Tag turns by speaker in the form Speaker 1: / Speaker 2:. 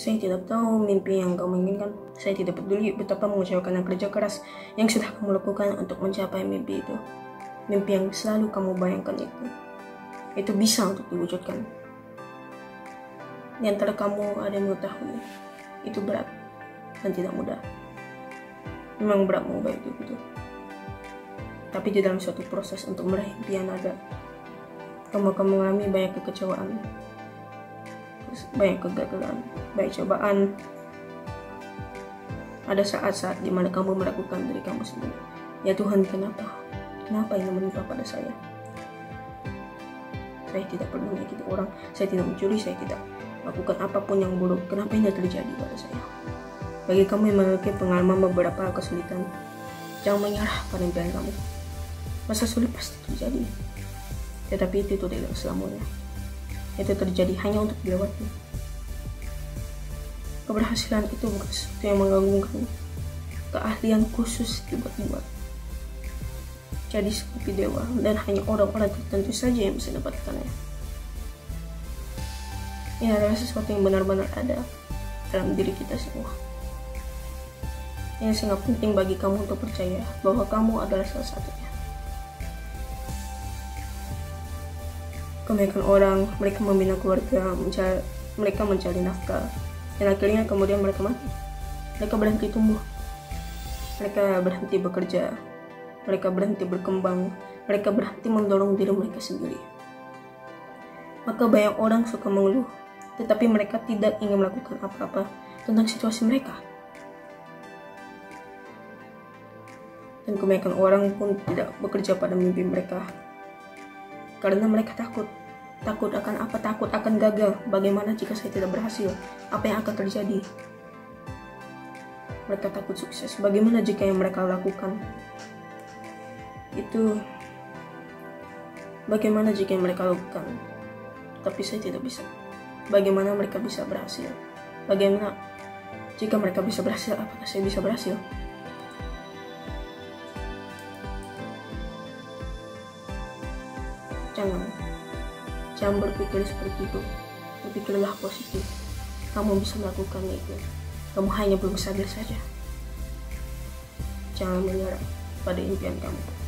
Speaker 1: Saya tidak tahu mimpi yang kamu inginkan. Saya tidak peduli betapa mengecewakan kerja keras yang sudah kamu lakukan untuk mencapai mimpi itu. Mimpi yang selalu kamu bayangkan itu. Itu bisa untuk diwujudkan. Di antara kamu ada yang mengetahui itu berat dan tidak mudah. Memang berat mengubah itu gitu. Tapi di dalam suatu proses untuk meraih impian ada, kamu akan mengalami banyak kekecewaan, banyak kegagalan, banyak cobaan. Ada saat-saat di mana kamu meragukan diri kamu sendiri. Ya Tuhan, kenapa? Kenapa ini menimpa pada saya? Saya tidak pernah menyakiti orang, saya tidak mencuri, saya tidak lakukan apa pun yang buruk. Kenapa ini terjadi pada saya? Bagi kamu yang memiliki pengalaman beberapa kesulitan, jangan menyerah pada impian kamu. Masa sulit pasti terjadi, tetapi itu tidak selamanya itu terjadi hanya untuk dilewati. Keberhasilan itu bukan sesuatu yang mengagumkan, keahlian khusus dibuat-buat. Jadi seperti dewa dan hanya orang-orang tertentu saja yang bisa dapatkannya. Ini adalah sesuatu yang benar-benar ada dalam diri kita semua. Ini sangat penting bagi kamu untuk percaya bahwa kamu adalah salah satunya. Kebanyakan orang mereka membina keluarga mencari, mereka mencari nafkah. Dan akhirnya kemudian mereka mati. Mereka berhenti tumbuh. Mereka berhenti bekerja. Mereka berhenti berkembang. Mereka berhenti mendorong diri mereka sendiri. Maka banyak orang suka mengeluh tetapi mereka tidak ingin melakukan apa-apa tentang situasi mereka. Dan kebanyakan orang pun tidak bekerja pada mimpi mereka. Karena mereka takut Takut akan apa? Takut akan gagal. Bagaimana jika saya tidak berhasil? Apa yang akan terjadi? Mereka takut sukses. Bagaimana jika yang mereka lakukan itu bagaimana jika yang mereka lakukan tapi saya tidak bisa? Bagaimana mereka bisa berhasil? Bagaimana jika mereka bisa berhasil? Apakah saya bisa berhasil? Jangan Jangan berpikir seperti itu. Berpikirlah positif. Kamu bisa melakukan itu. Kamu hanya belum sadar saja. Jangan menyerah pada impian kamu.